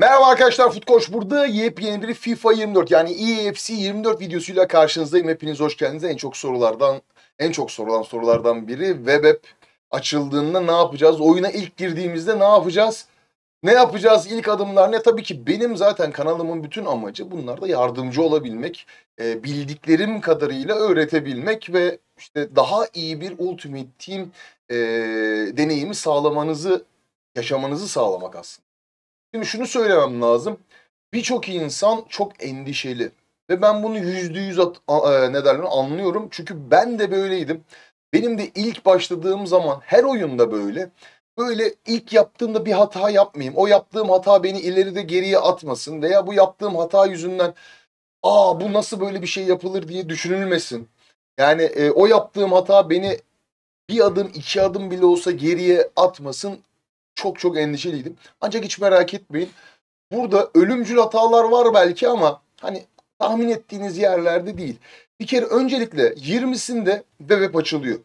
Merhaba arkadaşlar Futkoç burada yepyeni bir FIFA 24 yani EFC 24 videosuyla karşınızdayım. Hepiniz hoş geldiniz. En çok sorulardan en çok sorulan sorulardan biri web app açıldığında ne yapacağız? Oyuna ilk girdiğimizde ne yapacağız? Ne yapacağız? İlk adımlar ne? Tabii ki benim zaten kanalımın bütün amacı bunlarda yardımcı olabilmek, e, bildiklerim kadarıyla öğretebilmek ve işte daha iyi bir Ultimate Team e, deneyimi sağlamanızı, yaşamanızı sağlamak aslında. Şimdi şunu söylemem lazım. Birçok insan çok endişeli. Ve ben bunu yüzde yüz e, ne derler anlıyorum. Çünkü ben de böyleydim. Benim de ilk başladığım zaman her oyunda böyle. Böyle ilk yaptığımda bir hata yapmayayım. O yaptığım hata beni ileride geriye atmasın. Veya bu yaptığım hata yüzünden aa bu nasıl böyle bir şey yapılır diye düşünülmesin. Yani e, o yaptığım hata beni bir adım iki adım bile olsa geriye atmasın çok çok endişeliydim. Ancak hiç merak etmeyin. Burada ölümcül hatalar var belki ama hani tahmin ettiğiniz yerlerde değil. Bir kere öncelikle 20'sinde web açılıyor.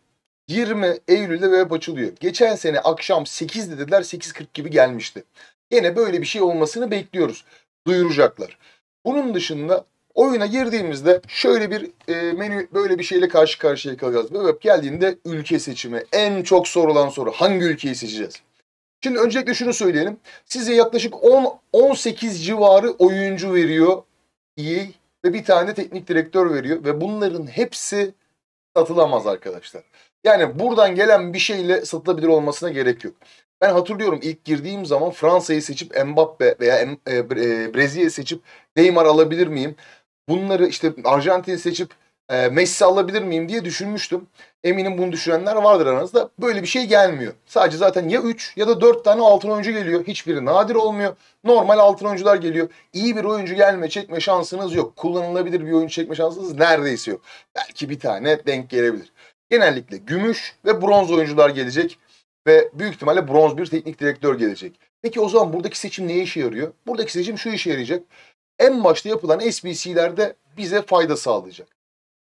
20 Eylül'de web açılıyor. Geçen sene akşam 8'de dediler 8.40 gibi gelmişti. Yine böyle bir şey olmasını bekliyoruz. Duyuracaklar. Bunun dışında oyuna girdiğimizde şöyle bir e, menü böyle bir şeyle karşı karşıya kalacağız. Web geldiğinde ülke seçimi en çok sorulan soru. Hangi ülkeyi seçeceğiz? Şimdi öncelikle şunu söyleyelim. Size yaklaşık 10-18 civarı oyuncu veriyor EA ve bir tane teknik direktör veriyor ve bunların hepsi satılamaz arkadaşlar. Yani buradan gelen bir şeyle satılabilir olmasına gerek yok. Ben hatırlıyorum ilk girdiğim zaman Fransa'yı seçip Mbappe veya e, e, Brezilya'yı seçip Neymar alabilir miyim? Bunları işte Arjantin'i seçip e, Messi alabilir miyim diye düşünmüştüm. Eminim bunu düşünenler vardır aranızda. Böyle bir şey gelmiyor. Sadece zaten ya 3 ya da 4 tane altın oyuncu geliyor. Hiçbiri nadir olmuyor. Normal altın oyuncular geliyor. İyi bir oyuncu gelme çekme şansınız yok. Kullanılabilir bir oyuncu çekme şansınız neredeyse yok. Belki bir tane denk gelebilir. Genellikle gümüş ve bronz oyuncular gelecek. Ve büyük ihtimalle bronz bir teknik direktör gelecek. Peki o zaman buradaki seçim neye işe yarıyor? Buradaki seçim şu işe yarayacak. En başta yapılan SBC'lerde bize fayda sağlayacak.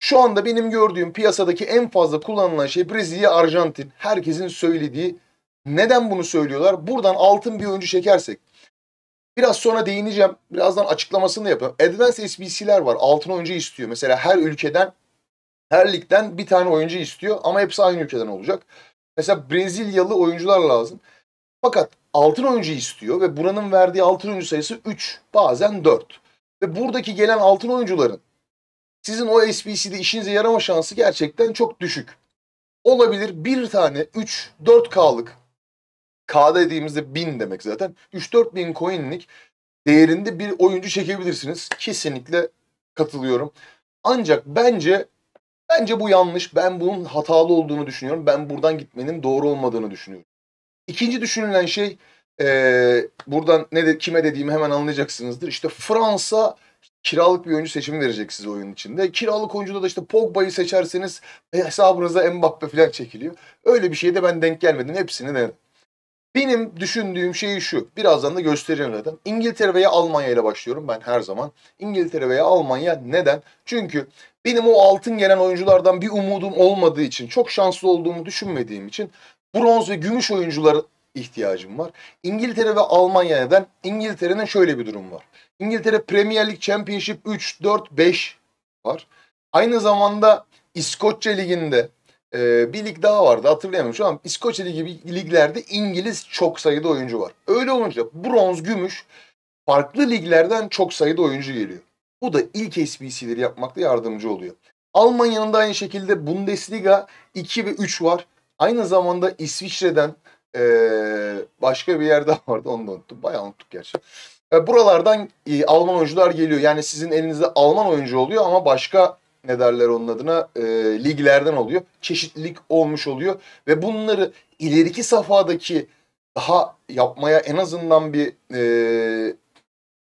Şu anda benim gördüğüm piyasadaki en fazla kullanılan şey Brezilya, Arjantin. Herkesin söylediği. Neden bunu söylüyorlar? Buradan altın bir oyuncu çekersek. Biraz sonra değineceğim. Birazdan açıklamasını da yapıyorum. Advanced SBC'ler var. Altın oyuncu istiyor. Mesela her ülkeden, her ligden bir tane oyuncu istiyor. Ama hepsi aynı ülkeden olacak. Mesela Brezilyalı oyuncular lazım. Fakat altın oyuncu istiyor ve buranın verdiği altın oyuncu sayısı 3, bazen 4. Ve buradaki gelen altın oyuncuların sizin o SBC'de işinize yarama şansı gerçekten çok düşük. Olabilir bir tane 3-4K'lık K dediğimizde 1000 demek zaten. 3-4 bin coin'lik değerinde bir oyuncu çekebilirsiniz. Kesinlikle katılıyorum. Ancak bence bence bu yanlış. Ben bunun hatalı olduğunu düşünüyorum. Ben buradan gitmenin doğru olmadığını düşünüyorum. İkinci düşünülen şey ee, buradan ne de, kime dediğimi hemen anlayacaksınızdır. İşte Fransa kiralık bir oyuncu seçimi verecek size oyun içinde. Kiralık oyuncuda da işte Pogba'yı seçerseniz hesabınıza Mbappe falan çekiliyor. Öyle bir şeye de ben denk gelmedim. Hepsini denedim. Benim düşündüğüm şey şu. Birazdan da göstereceğim zaten. İngiltere veya Almanya ile başlıyorum ben her zaman. İngiltere veya Almanya neden? Çünkü benim o altın gelen oyunculardan bir umudum olmadığı için, çok şanslı olduğumu düşünmediğim için bronz ve gümüş oyunculara ihtiyacım var. İngiltere ve Almanya neden? İngiltere'nin şöyle bir durum var. İngiltere Premier Lig Championship 3, 4, 5 var. Aynı zamanda İskoçya Ligi'nde e, bir lig daha vardı hatırlayamıyorum şu an. İskoçya Ligi gibi liglerde İngiliz çok sayıda oyuncu var. Öyle olunca bronz, gümüş farklı liglerden çok sayıda oyuncu geliyor. Bu da ilk SBC'leri yapmakta yardımcı oluyor. Almanya'nın da aynı şekilde Bundesliga 2 ve 3 var. Aynı zamanda İsviçre'den ee, başka bir yerde vardı onu da unuttum. Bayağı unuttuk gerçi. E, buralardan e, Alman oyuncular geliyor. Yani sizin elinizde Alman oyuncu oluyor ama başka ne derler onun adına e, liglerden oluyor. Çeşitlilik olmuş oluyor. Ve bunları ileriki safhadaki daha yapmaya en azından bir e,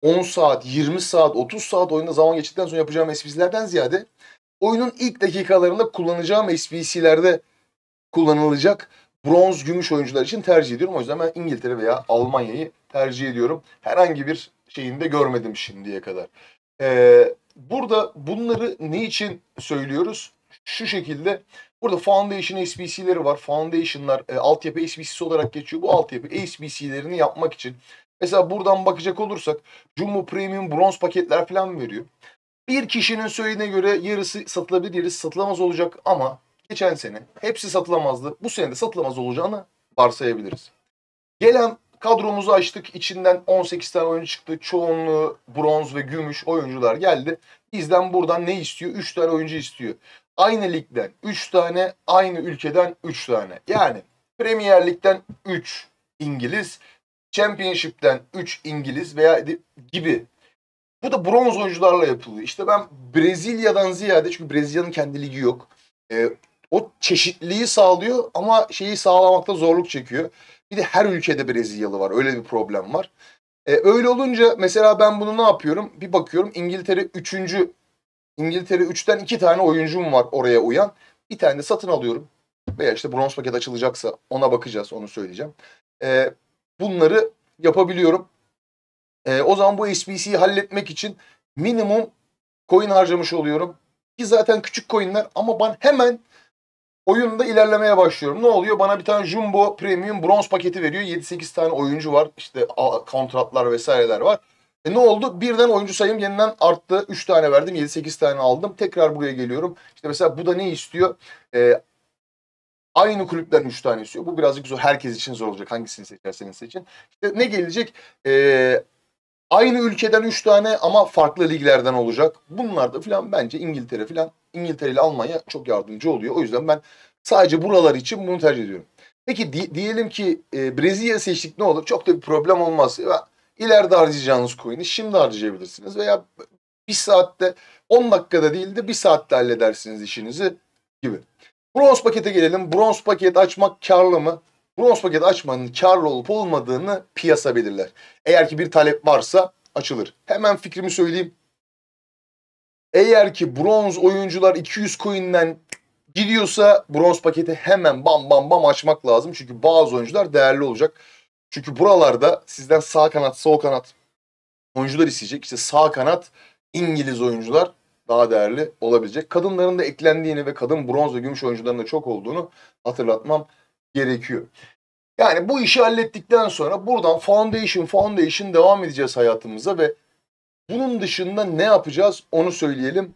10 saat, 20 saat, 30 saat oyunda zaman geçtikten sonra yapacağım SPC'lerden ziyade oyunun ilk dakikalarında kullanacağım SPC'lerde kullanılacak bronz, gümüş oyuncular için tercih ediyorum. O yüzden ben İngiltere veya Almanya'yı tercih ediyorum. Herhangi bir şeyinde görmedim şimdiye kadar. Ee, burada bunları ne için söylüyoruz? Şu şekilde burada Foundation SBC'leri var. Foundation'lar e, altyapı SBC'si olarak geçiyor. Bu altyapı SBC'lerini yapmak için Mesela buradan bakacak olursak Jumbo Premium bronz paketler falan veriyor. Bir kişinin söylediğine göre yarısı satılabilir, yarısı satılamaz olacak ama geçen sene hepsi satılamazdı. Bu sene de satılamaz olacağını varsayabiliriz. Gelen kadromuzu açtık. İçinden 18 tane oyuncu çıktı. Çoğunluğu bronz ve gümüş oyuncular geldi. Bizden buradan ne istiyor? 3 tane oyuncu istiyor. Aynı ligden 3 tane, aynı ülkeden 3 tane. Yani Premier Lig'den 3 İngiliz, Championship'ten 3 İngiliz veya gibi. Bu da bronz oyuncularla yapılıyor. İşte ben Brezilya'dan ziyade çünkü Brezilya'nın kendi ligi yok. E, o çeşitliliği sağlıyor ama şeyi sağlamakta zorluk çekiyor. Bir de her ülkede Brezilyalı var. Öyle bir problem var. E, öyle olunca mesela ben bunu ne yapıyorum? Bir bakıyorum İngiltere 3. İngiltere 3'ten 2 tane oyuncum var oraya uyan. Bir tane de satın alıyorum. Veya işte bronz paket açılacaksa ona bakacağız onu söyleyeceğim. E, bunları yapabiliyorum. E, o zaman bu SBC'yi halletmek için minimum coin harcamış oluyorum. Ki zaten küçük coinler ama ben hemen oyunda ilerlemeye başlıyorum. Ne oluyor? Bana bir tane Jumbo Premium bronz paketi veriyor. 7-8 tane oyuncu var. İşte kontratlar vesaireler var. E ne oldu? Birden oyuncu sayım yeniden arttı. 3 tane verdim. 7-8 tane aldım. Tekrar buraya geliyorum. İşte mesela bu da ne istiyor? E, aynı kulüpten 3 tane istiyor. Bu birazcık zor. Herkes için zor olacak. Hangisini seçerseniz seçin. İşte ne gelecek? E, aynı ülkeden 3 tane ama farklı liglerden olacak. Bunlar da filan bence İngiltere filan İngiltere ile Almanya çok yardımcı oluyor. O yüzden ben sadece buralar için bunu tercih ediyorum. Peki di- diyelim ki e, Brezilya seçtik ne olur? Çok da bir problem olmaz. İleride harcayacağınız coin'i şimdi harcayabilirsiniz veya bir saatte 10 dakikada değil de bir saatte halledersiniz işinizi gibi. Bronz pakete gelelim. Bronz paket açmak karlı mı? Bronz paket açmanın karlı olup olmadığını piyasa belirler. Eğer ki bir talep varsa açılır. Hemen fikrimi söyleyeyim. Eğer ki bronz oyuncular 200 coin'den gidiyorsa bronz paketi hemen bam bam bam açmak lazım. Çünkü bazı oyuncular değerli olacak. Çünkü buralarda sizden sağ kanat, sol kanat oyuncular isteyecek. İşte sağ kanat İngiliz oyuncular daha değerli olabilecek. Kadınların da eklendiğini ve kadın bronz ve gümüş oyuncuların da çok olduğunu hatırlatmam gerekiyor. Yani bu işi hallettikten sonra buradan foundation foundation devam edeceğiz hayatımıza ve bunun dışında ne yapacağız onu söyleyelim.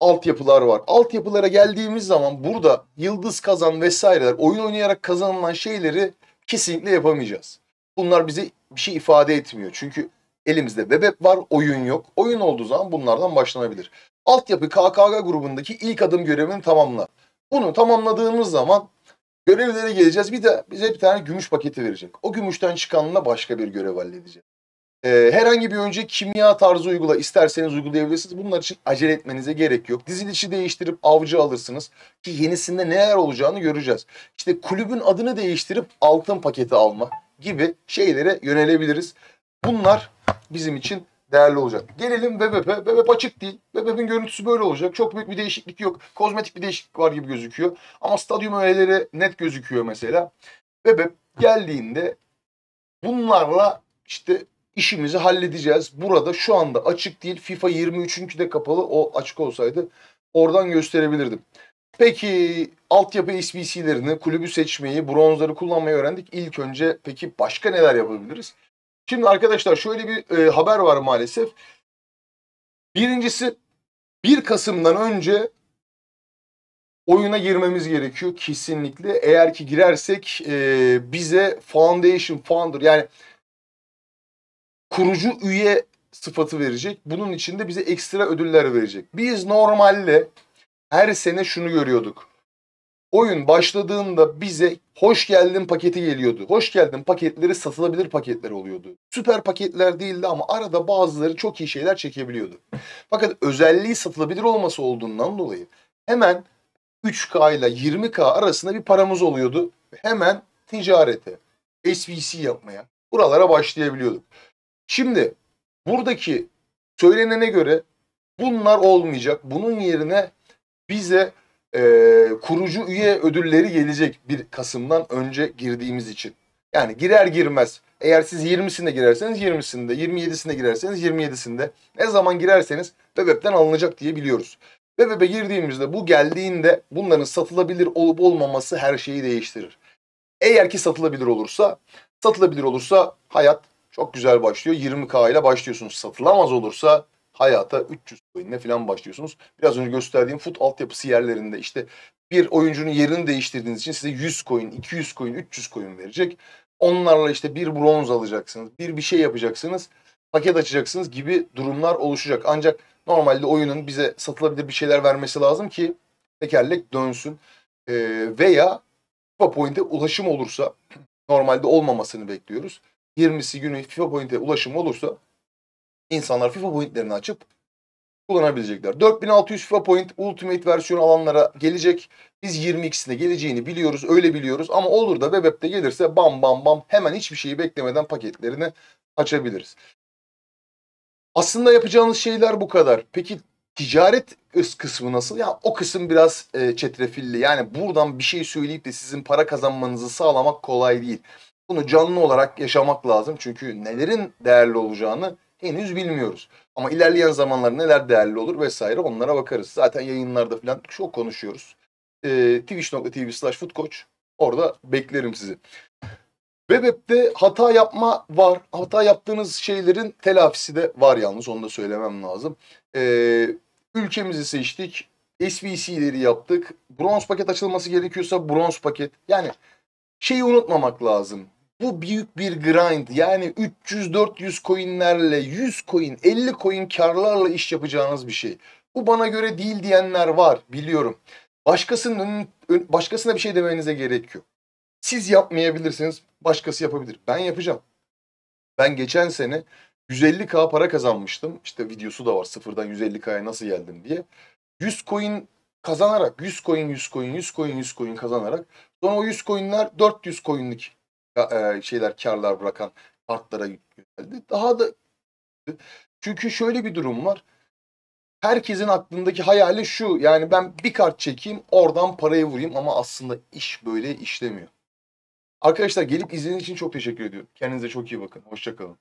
Altyapılar var. Altyapılara geldiğimiz zaman burada yıldız kazan vesaireler, oyun oynayarak kazanılan şeyleri kesinlikle yapamayacağız. Bunlar bize bir şey ifade etmiyor. Çünkü elimizde web var, oyun yok. Oyun olduğu zaman bunlardan başlanabilir. Altyapı KKG grubundaki ilk adım görevini tamamla. Bunu tamamladığımız zaman görevlere geleceğiz. Bir de bize bir tane gümüş paketi verecek. O gümüşten çıkanla başka bir görev halledeceğiz. Ee, herhangi bir önce kimya tarzı uygula isterseniz uygulayabilirsiniz. Bunlar için acele etmenize gerek yok. Dizilişi değiştirip avcı alırsınız. Ki yenisinde neler olacağını göreceğiz. İşte kulübün adını değiştirip altın paketi alma gibi şeylere yönelebiliriz. Bunlar bizim için değerli olacak. Gelelim WebApp'e. WebApp açık değil. WebApp'in görüntüsü böyle olacak. Çok büyük bir değişiklik yok. Kozmetik bir değişiklik var gibi gözüküyor. Ama stadyum öğeleri net gözüküyor mesela. WebApp geldiğinde bunlarla işte işimizi halledeceğiz. Burada şu anda açık değil. FIFA 23. de kapalı. O açık olsaydı oradan gösterebilirdim. Peki altyapı SBC'lerini, kulübü seçmeyi, bronzları kullanmayı öğrendik. İlk önce peki başka neler yapabiliriz? Şimdi arkadaşlar şöyle bir e, haber var maalesef. Birincisi 1 Kasım'dan önce oyuna girmemiz gerekiyor kesinlikle. Eğer ki girersek e, bize Foundation Founder yani kurucu üye sıfatı verecek. Bunun için de bize ekstra ödüller verecek. Biz normalde her sene şunu görüyorduk. Oyun başladığında bize hoş geldin paketi geliyordu. Hoş geldin paketleri satılabilir paketler oluyordu. Süper paketler değildi ama arada bazıları çok iyi şeyler çekebiliyordu. Fakat özelliği satılabilir olması olduğundan dolayı hemen 3K ile 20K arasında bir paramız oluyordu. Hemen ticarete, SVC yapmaya, buralara başlayabiliyorduk. Şimdi buradaki söylenene göre bunlar olmayacak. Bunun yerine bize e, kurucu üye ödülleri gelecek bir Kasım'dan önce girdiğimiz için. Yani girer girmez. Eğer siz 20'sinde girerseniz 20'sinde, 27'sinde girerseniz 27'sinde. Ne zaman girerseniz Web'den alınacak diye biliyoruz. Web'e girdiğimizde bu geldiğinde bunların satılabilir olup olmaması her şeyi değiştirir. Eğer ki satılabilir olursa, satılabilir olursa hayat çok güzel başlıyor. 20K ile başlıyorsunuz. Satılamaz olursa hayata 300 coin'le falan başlıyorsunuz. Biraz önce gösterdiğim fut altyapısı yerlerinde işte bir oyuncunun yerini değiştirdiğiniz için size 100 coin, 200 coin, 300 coin verecek. Onlarla işte bir bronz alacaksınız, bir bir şey yapacaksınız, paket açacaksınız gibi durumlar oluşacak. Ancak normalde oyunun bize satılabilir bir şeyler vermesi lazım ki tekerlek dönsün. Ee, veya FIFA Point'e ulaşım olursa normalde olmamasını bekliyoruz. 20'si günü FIFA Point'e ulaşım olursa insanlar FIFA Point'lerini açıp kullanabilecekler. 4600 FIFA Point Ultimate versiyon alanlara gelecek. Biz 22'sine geleceğini biliyoruz, öyle biliyoruz. Ama olur da Web'de gelirse bam bam bam hemen hiçbir şeyi beklemeden paketlerini açabiliriz. Aslında yapacağınız şeyler bu kadar. Peki ticaret kısmı nasıl? Ya o kısım biraz e, çetrefilli. Yani buradan bir şey söyleyip de sizin para kazanmanızı sağlamak kolay değil. Bunu canlı olarak yaşamak lazım. Çünkü nelerin değerli olacağını henüz bilmiyoruz. Ama ilerleyen zamanlar neler değerli olur vesaire onlara bakarız. Zaten yayınlarda falan çok konuşuyoruz. E, Twitch.tv slash foodcoach orada beklerim sizi. Web'de hata yapma var. Hata yaptığınız şeylerin telafisi de var yalnız onu da söylemem lazım. Ee, ülkemizi seçtik. SVC'leri yaptık. Bronz paket açılması gerekiyorsa bronz paket. Yani şeyi unutmamak lazım. Bu büyük bir grind. Yani 300-400 coinlerle 100 coin, 50 coin karlarla iş yapacağınız bir şey. Bu bana göre değil diyenler var biliyorum. Başkasının başkasına bir şey demenize gerek yok. Siz yapmayabilirsiniz, başkası yapabilir. Ben yapacağım. Ben geçen sene 150k para kazanmıştım. İşte videosu da var sıfırdan 150k'ya nasıl geldim diye. 100 coin kazanarak 100 coin 100 coin 100 coin 100 coin kazanarak sonra o 100 coinler 400 coinlik e, şeyler karlar bırakan kartlara yükseldi. Daha da çünkü şöyle bir durum var. Herkesin aklındaki hayali şu yani ben bir kart çekeyim oradan parayı vurayım ama aslında iş böyle işlemiyor. Arkadaşlar gelip izlediğiniz için çok teşekkür ediyorum. Kendinize çok iyi bakın. Hoşçakalın.